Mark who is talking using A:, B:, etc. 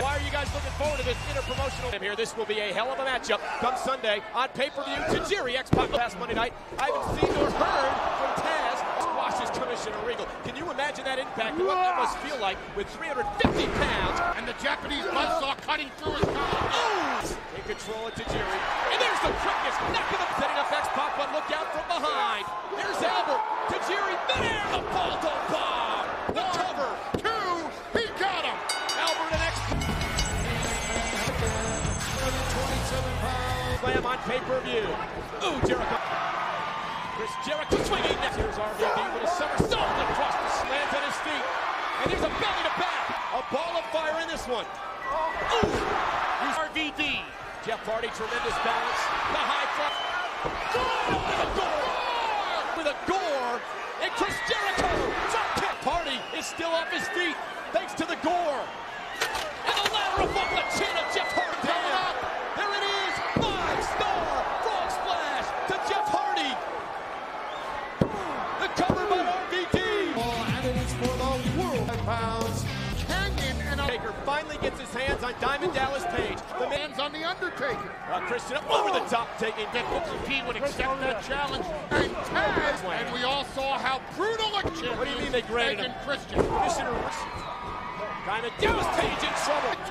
A: Why are you guys looking forward to this interpromotional here? This will be a hell of a matchup come Sunday on pay-per-view. Tajiri X-Pac last Monday night. I haven't seen or heard from Taz squashes Commissioner Regal. Can you imagine that impact and what that must feel like with 350 pounds?
B: And the Japanese buzzsaw cutting through his collar.
A: In control of Tajiri. And there's the quickness. Not going to setting up X-Pac, but look Slam on pay-per-view. Ooh, Jericho. Chris Jericho swinging. Next here's RVD with a somersault across the slants on his feet. And there's a belly to back. A ball of fire in this one. Ooh. Here's RVD. Jeff Hardy, tremendous balance. The high fly. Gore with a gore. With a gore. And Chris Jericho. Kick. Hardy is still off his feet thanks to the gore. And the ladder Kanyon
C: and
B: a
A: Taker finally gets his hands on Diamond Dallas Page. The
B: man's on the Undertaker.
A: uh, Christian up over the top, taking
B: That Booker T would accept that challenge. And Taz, and we all saw how brutal a champion
A: What do you mean they graded him?
B: Christian.
A: Commissioner Diamond Dallas Page in trouble.